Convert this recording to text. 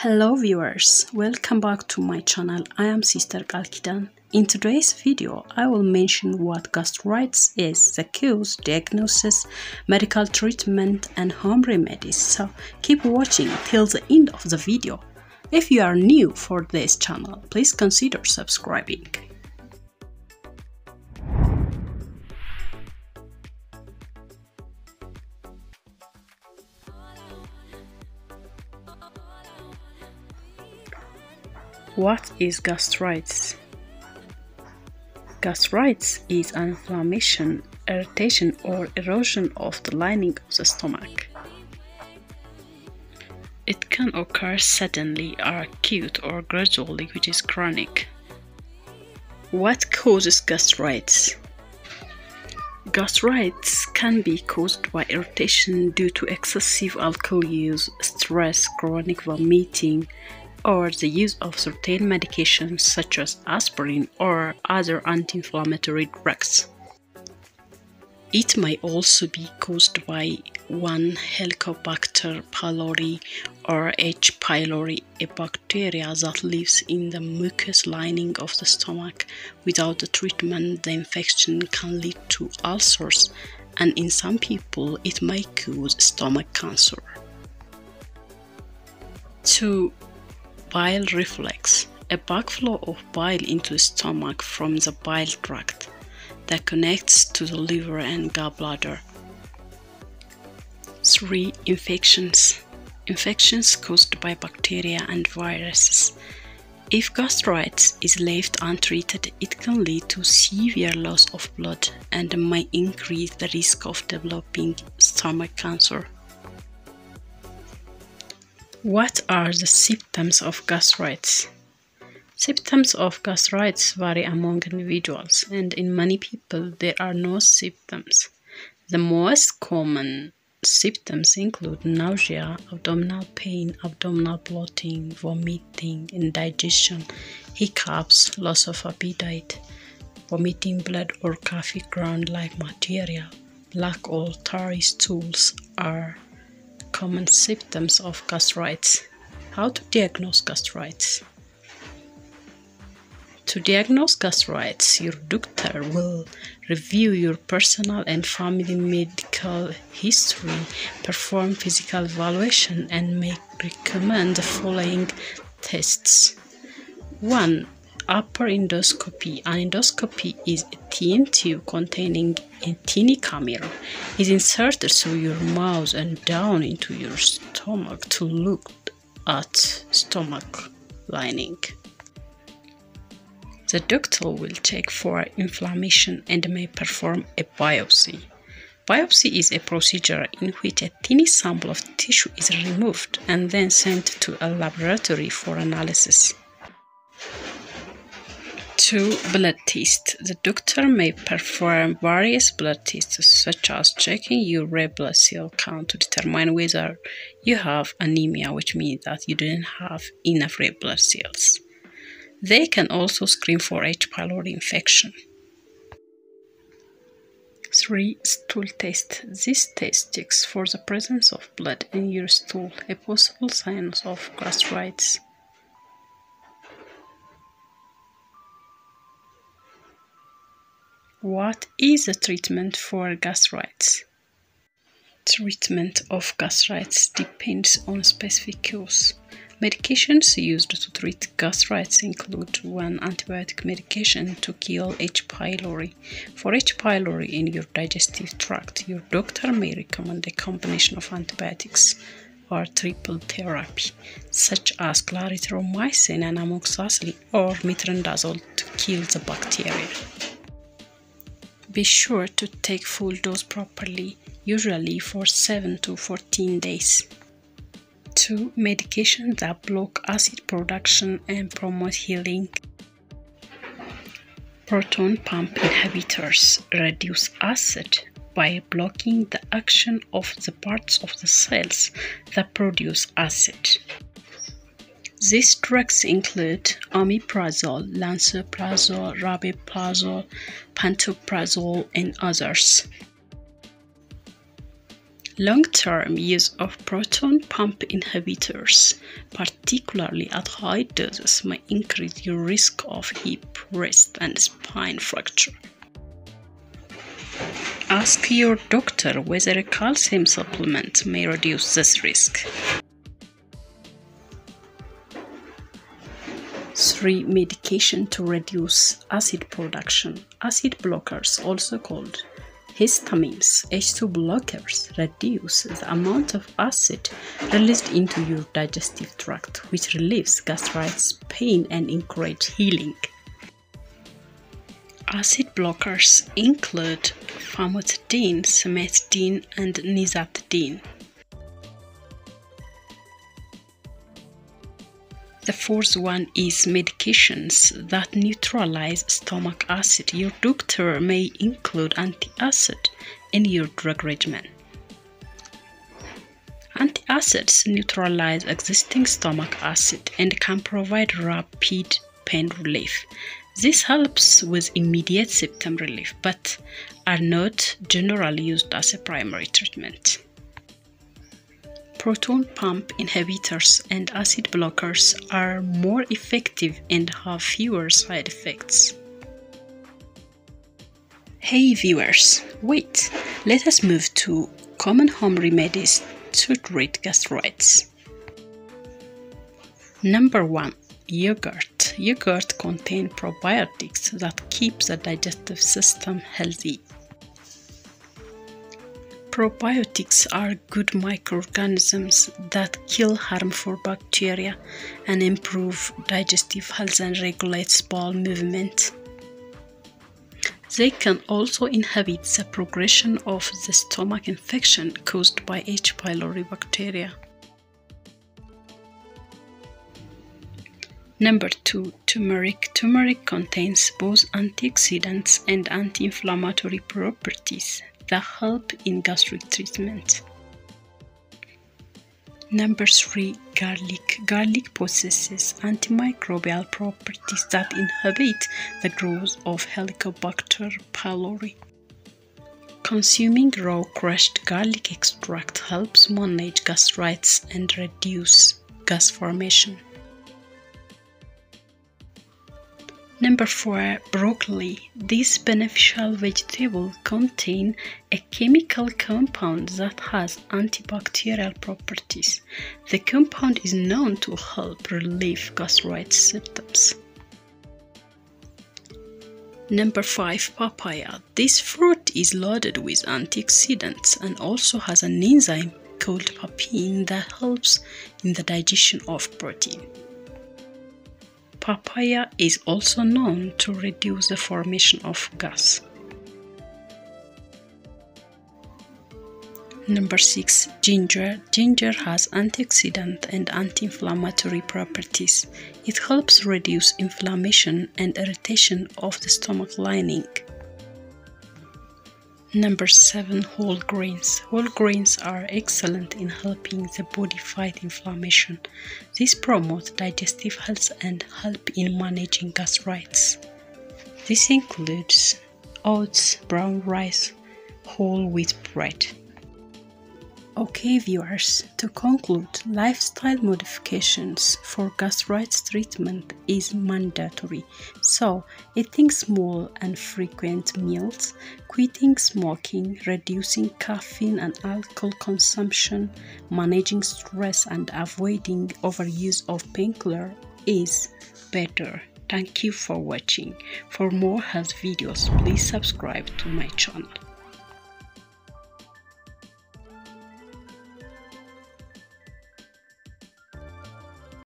Hello viewers, welcome back to my channel. I am Sister Kalkidan. In today's video, I will mention what gastritis is, the cause, diagnosis, medical treatment and home remedies. So keep watching till the end of the video. If you are new for this channel, please consider subscribing. What is gastritis? Gastritis is an inflammation, irritation, or erosion of the lining of the stomach. It can occur suddenly or acute or gradually, which is chronic. What causes gastritis? Gastritis can be caused by irritation due to excessive alcohol use, stress, chronic vomiting, or the use of certain medications such as aspirin or other anti-inflammatory drugs. It may also be caused by 1 Helicobacter pylori or H. pylori, a bacteria that lives in the mucous lining of the stomach. Without the treatment, the infection can lead to ulcers, and in some people, it may cause stomach cancer. 2 bile reflux, a backflow of bile into the stomach from the bile tract that connects to the liver and gallbladder. 3. Infections. Infections caused by bacteria and viruses. If gastritis is left untreated, it can lead to severe loss of blood and may increase the risk of developing stomach cancer. What are the symptoms of gastritis? Symptoms of gastritis vary among individuals, and in many people there are no symptoms. The most common symptoms include nausea, abdominal pain, abdominal bloating, vomiting, indigestion, hiccups, loss of appetite, vomiting blood or coffee ground like material, black or tarry stools are common symptoms of gastritis. How to diagnose gastritis? To diagnose gastritis, your doctor will review your personal and family medical history, perform physical evaluation, and may recommend the following tests. 1 upper endoscopy. An endoscopy is a thin tube containing a tiny camera. It is inserted through your mouth and down into your stomach to look at stomach lining. The doctor will check for inflammation and may perform a biopsy. Biopsy is a procedure in which a tiny sample of tissue is removed and then sent to a laboratory for analysis. 2. Blood tests. The doctor may perform various blood tests such as checking your red blood cell count to determine whether you have anemia, which means that you didn't have enough red blood cells. They can also screen for H. pylori infection. 3. Stool test. This test checks for the presence of blood in your stool, a possible sign of gastritis. What is the treatment for gastritis? Treatment of gastritis depends on specific cause. Medications used to treat gastritis include one antibiotic medication to kill H. pylori. For H. pylori in your digestive tract, your doctor may recommend a combination of antibiotics or triple therapy, such as clarithromycin and amoxicillin or metronidazole to kill the bacteria. Be sure to take full dose properly, usually for 7 to 14 days. 2. Medications that block acid production and promote healing. Proton pump inhibitors reduce acid by blocking the action of the parts of the cells that produce acid. These drugs include omeprazole, lansoprazole, rabeprazole, pantoprazole, and others. Long-term use of proton pump inhibitors, particularly at high doses, may increase your risk of hip, wrist, and spine fracture. Ask your doctor whether a calcium supplement may reduce this risk. 3. Medication to reduce acid production. Acid blockers, also called Histamines, H2 blockers, reduce the amount of acid released into your digestive tract, which relieves gastritis, pain, and encourages healing. Acid blockers include famotidine, cimetidine, and nizatidine. The fourth one is medications that neutralize stomach acid. Your doctor may include antacid in your drug regimen. Antacids neutralize existing stomach acid and can provide rapid pain relief. This helps with immediate symptom relief but are not generally used as a primary treatment proton pump inhibitors and acid blockers are more effective and have fewer side effects. Hey viewers, wait, let us move to common home remedies to treat gastritis. Number 1. Yogurt. Yogurt contains probiotics that keep the digestive system healthy. Probiotics are good microorganisms that kill harmful bacteria and improve digestive health and regulate bowel movement. They can also inhibit the progression of the stomach infection caused by H. pylori bacteria. Number 2. Turmeric. Turmeric contains both antioxidants and anti-inflammatory properties that help in gastric treatment. Number three, garlic. Garlic possesses antimicrobial properties that inhibit the growth of Helicobacter pylori. Consuming raw crushed garlic extract helps manage gastritis and reduce gas formation. Number 4. Broccoli. This beneficial vegetable contains a chemical compound that has antibacterial properties. The compound is known to help relieve gastritis symptoms. Number 5. Papaya. This fruit is loaded with antioxidants and also has an enzyme called papain that helps in the digestion of protein. Papaya is also known to reduce the formation of gas. Number 6. Ginger. Ginger has antioxidant and anti-inflammatory properties. It helps reduce inflammation and irritation of the stomach lining. Number 7. Whole grains. Whole grains are excellent in helping the body fight inflammation. These promote digestive health and help in managing gastritis. This includes oats, brown rice, whole wheat bread. Okay, viewers, to conclude, lifestyle modifications for gastritis treatment is mandatory. So, eating small and frequent meals, quitting smoking, reducing caffeine and alcohol consumption, managing stress, and avoiding overuse of painkiller is better. Thank you for watching. For more health videos, please subscribe to my channel.